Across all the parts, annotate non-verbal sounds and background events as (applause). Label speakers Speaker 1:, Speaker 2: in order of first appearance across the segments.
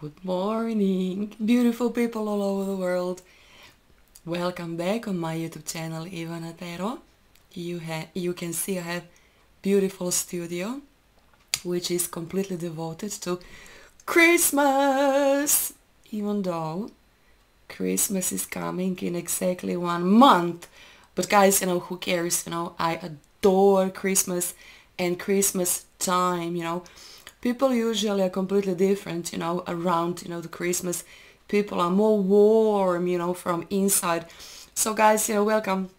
Speaker 1: Good morning, beautiful people all over the world. Welcome back on my YouTube channel Ivana Tarot. You have you can see I have beautiful studio which is completely devoted to Christmas. Even though Christmas is coming in exactly one month. But guys, you know, who cares, you know, I adore Christmas and Christmas time, you know people usually are completely different, you know, around, you know, the Christmas. People are more warm, you know, from inside. So guys, you know, welcome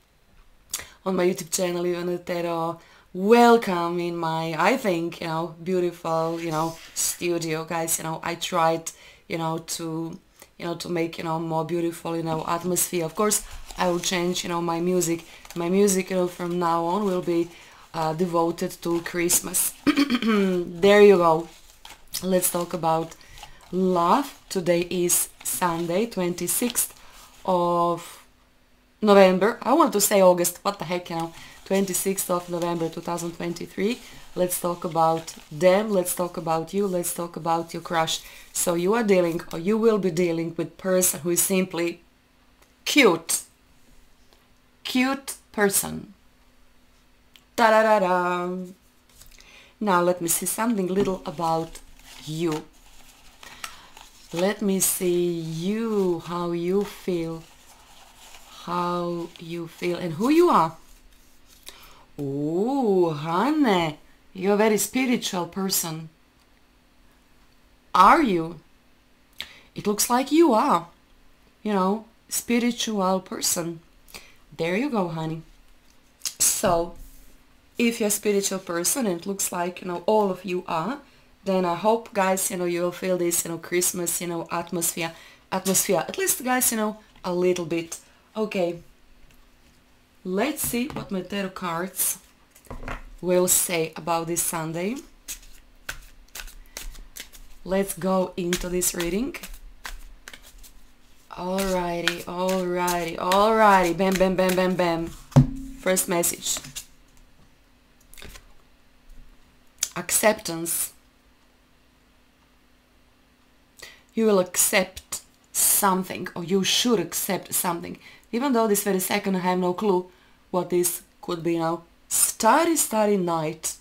Speaker 1: on my YouTube channel, Ivana Tarot. Welcome in my, I think, you know, beautiful, you know, studio, guys. You know, I tried, you know, to, you know, to make, you know, more beautiful, you know, atmosphere. Of course, I will change, you know, my music. My music, you know, from now on will be uh, devoted to Christmas. (clears throat) there you go. Let's talk about love. Today is Sunday, 26th of November. I want to say August. What the heck, you know. 26th of November 2023. Let's talk about them. Let's talk about you. Let's talk about your crush. So you are dealing or you will be dealing with person who is simply cute. Cute person Da da da da. Now let me see something little about you. Let me see you, how you feel, how you feel and who you are. Oh, honey, you're a very spiritual person. Are you? It looks like you are, you know, spiritual person. There you go, honey. So, if you're a spiritual person and it looks like you know all of you are then i hope guys you know you'll feel this you know christmas you know atmosphere atmosphere. At least guys you know a little bit. Okay. Let's see what my tarot cards will say about this sunday. Let's go into this reading. Alrighty alrighty alrighty. Bam bam bam bam bam. First message acceptance. You will accept something or you should accept something. Even though this very second I have no clue what this could be now. Starry, starry night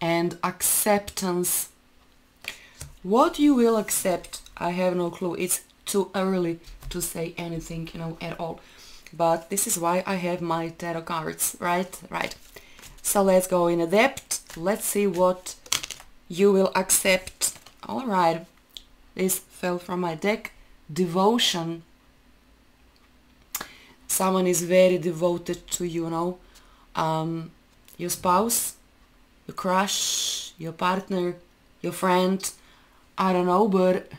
Speaker 1: and acceptance. What you will accept, I have no clue. It's too early to say anything, you know, at all. But this is why I have my tarot cards, right? Right. So let's go in a depth let's see what you will accept. All right. This fell from my deck. Devotion. Someone is very devoted to you know. Um, your spouse your crush your partner your friend. I don't know but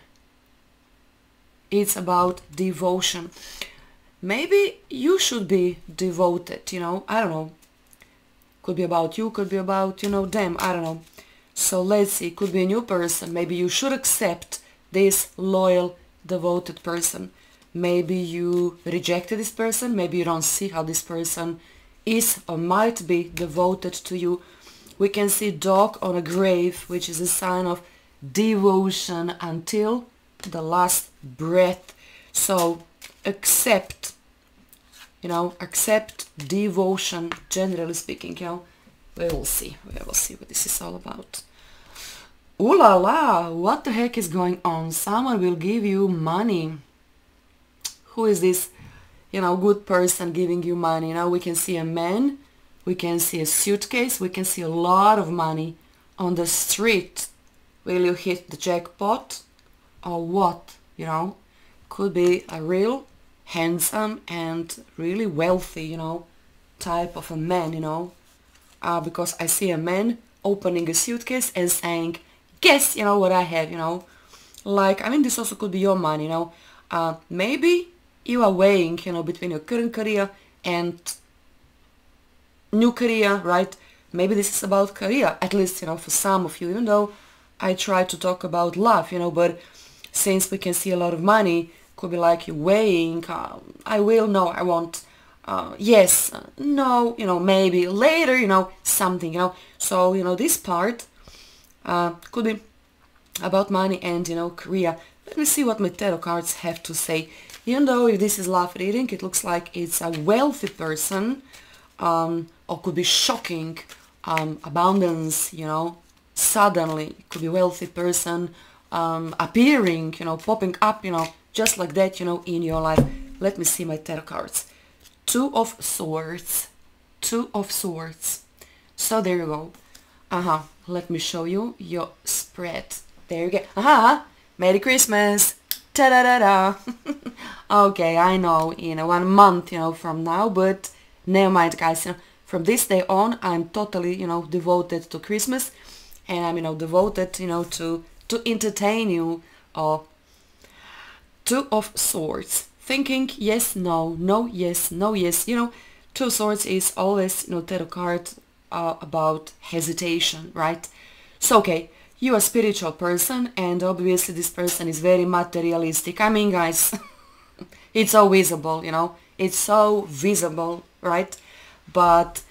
Speaker 1: it's about devotion. Maybe you should be devoted you know. I don't know. Could be about you, could be about, you know, them, I don't know. So let's see, it could be a new person. Maybe you should accept this loyal, devoted person. Maybe you rejected this person, maybe you don't see how this person is or might be devoted to you. We can see dog on a grave, which is a sign of devotion until the last breath. So accept you know, accept devotion, generally speaking, you know. We will see, we will see what this is all about. Ooh la la, what the heck is going on? Someone will give you money. Who is this, you know, good person giving you money? Now we can see a man, we can see a suitcase, we can see a lot of money on the street. Will you hit the jackpot or what, you know? Could be a real handsome and really wealthy, you know, type of a man, you know, uh, because I see a man opening a suitcase and saying, guess, you know, what I have, you know, like, I mean, this also could be your money, you know, uh, maybe you are weighing, you know, between your current career and new career, right? Maybe this is about career, at least, you know, for some of you, even though I try to talk about love, you know, but since we can see a lot of money, could be like weighing uh, I will no I won't uh, yes no you know maybe later you know something you know so you know this part uh, could be about money and, you know, career. Let me see what my tarot cards have to say. Even though if this is love reading, it looks like it's a wealthy person um, or could be shocking um, abundance, you know, suddenly. It could be wealthy person um, appearing, you know, popping up, you know, just like that, you know, in your life. Let me see my tarot cards. Two of Swords. Two of Swords. So there you go. Uh-huh. Let me show you your spread. There you go. Uh-huh. Merry Christmas. Ta-da-da-da. (laughs) okay, I know, you know, one month, you know, from now, but never mind, guys. You know, from this day on, I'm totally, you know, devoted to Christmas. And I'm, you know, devoted, you know, to, to entertain you. Or Two of Swords. Thinking yes, no, no, yes, no, yes. You know, Two Swords is always, you know, tarot card uh, about hesitation, right? So, okay, you're a spiritual person and obviously this person is very materialistic. I mean, guys, (laughs) it's so visible, you know, it's so visible, right? But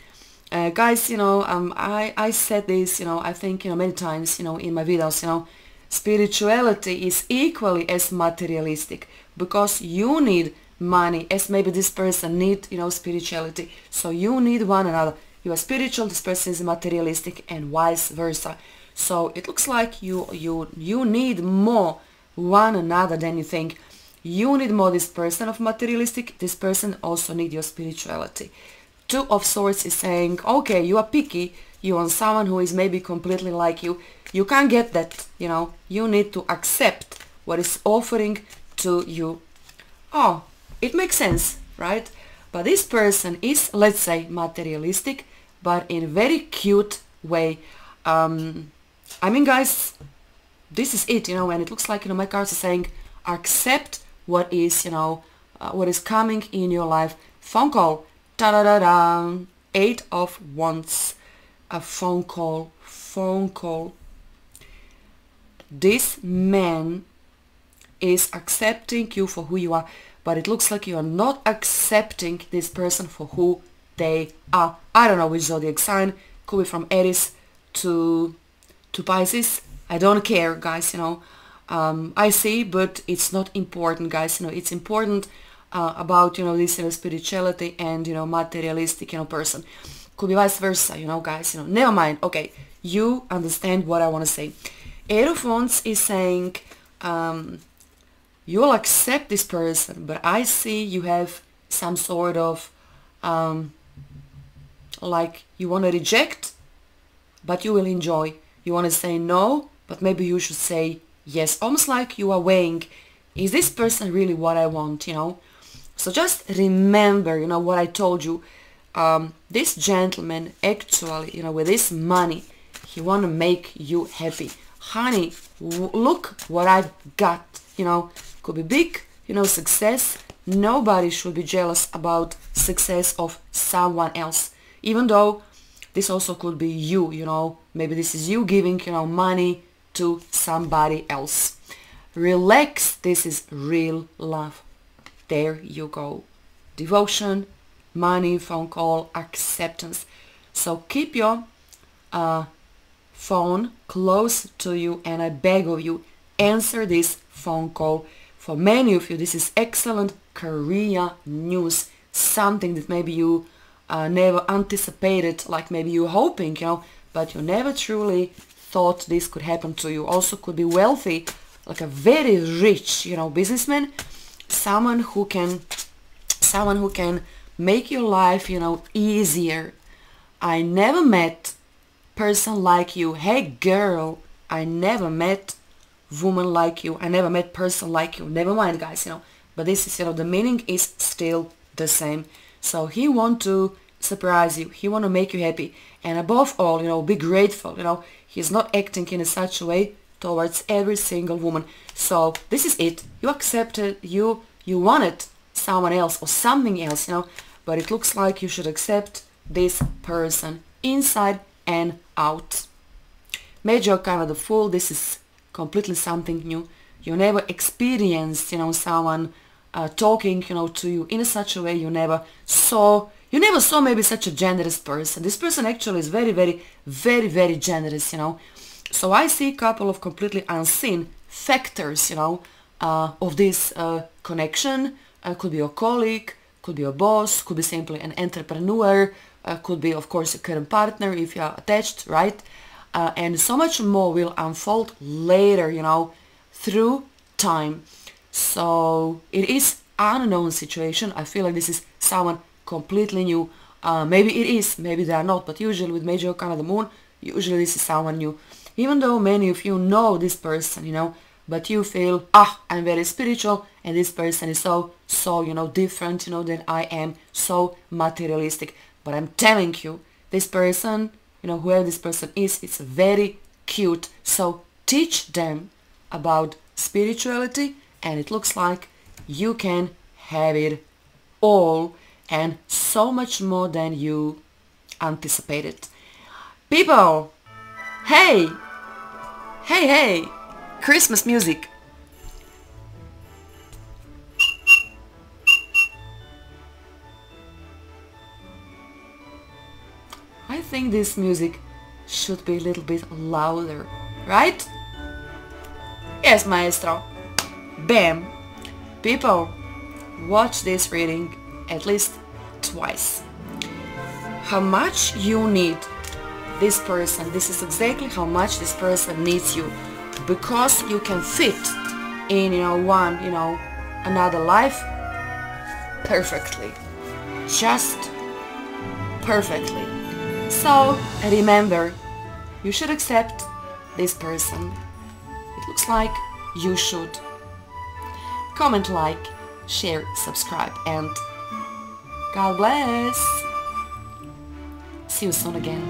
Speaker 1: uh, guys, you know, um, I, I said this, you know, I think, you know, many times, you know, in my videos, you know, spirituality is equally as materialistic because you need money as maybe this person need you know spirituality. So you need one another. You are spiritual this person is materialistic and vice versa. So it looks like you you you need more one another than you think. You need more this person of materialistic this person also need your spirituality. Two of swords is saying okay you are picky you want someone who is maybe completely like you you can't get that you know. You need to accept what is offering to you. Oh it makes sense right? But this person is let's say materialistic but in a very cute way. Um, I mean guys this is it you know and it looks like you know my cards are saying accept what is you know uh, what is coming in your life. Phone call. Da da da da eight of wands a phone call phone call. This man is accepting you for who you are but it looks like you are not accepting this person for who they are. I don't know which zodiac sign. Could be from aries to to pisces. I don't care guys you know. Um, i see but it's not important guys. You know it's important uh, about you know this you know, spirituality and you know materialistic you know person could be vice versa you know guys you know never mind okay you understand what i want to say Wands is saying um, you'll accept this person, but I see you have some sort of um, like you want to reject, but you will enjoy. You want to say no, but maybe you should say yes. Almost like you are weighing, is this person really what I want, you know? So just remember, you know, what I told you. Um, this gentleman actually, you know, with this money, he want to make you happy honey, look what I've got, you know, could be big, you know, success. Nobody should be jealous about success of someone else, even though this also could be you, you know, maybe this is you giving, you know, money to somebody else. Relax, this is real love. There you go. Devotion, money, phone call, acceptance. So keep your uh, phone close to you and I beg of you answer this phone call. For many of you this is excellent career news, something that maybe you uh, never anticipated, like maybe you hoping, you know, but you never truly thought this could happen to you. Also could be wealthy, like a very rich, you know, businessman, someone who can, someone who can make your life, you know, easier. I never met person like you. Hey girl, I never met woman like you. I never met person like you. Never mind guys, you know. But this is, you know, the meaning is still the same. So he want to surprise you. He want to make you happy. And above all, you know, be grateful. You know, he's not acting in a such a way towards every single woman. So this is it. You accepted, you, you wanted someone else or something else, you know. But it looks like you should accept this person inside and out. Major Arcana the Fool, this is completely something new. You never experienced, you know, someone uh, talking, you know, to you in such a way you never saw. You never saw maybe such a generous person. This person actually is very, very, very, very generous, you know. So I see a couple of completely unseen factors, you know, uh, of this uh, connection. Uh, could be your colleague, could be your boss, could be simply an entrepreneur, uh, could be of course a current partner if you are attached, right? Uh, and so much more will unfold later, you know, through time. So it is an unknown situation. I feel like this is someone completely new. Uh, maybe it is, maybe they are not, but usually with major arcana the moon, usually this is someone new. Even though many of you know this person, you know, but you feel, ah, I'm very spiritual and this person is so, so, you know, different, you know, than I am, so materialistic. But I'm telling you, this person, you know, whoever this person is, it's very cute. So teach them about spirituality and it looks like you can have it all and so much more than you anticipated. People, hey, hey, hey, Christmas music. Think this music should be a little bit louder, right? Yes, maestro. Bam. People, watch this reading at least twice. How much you need this person, this is exactly how much this person needs you because you can fit in, you know, one, you know, another life perfectly. Just perfectly. So remember, you should accept this person. It looks like you should comment, like, share, subscribe, and God bless. See you soon again.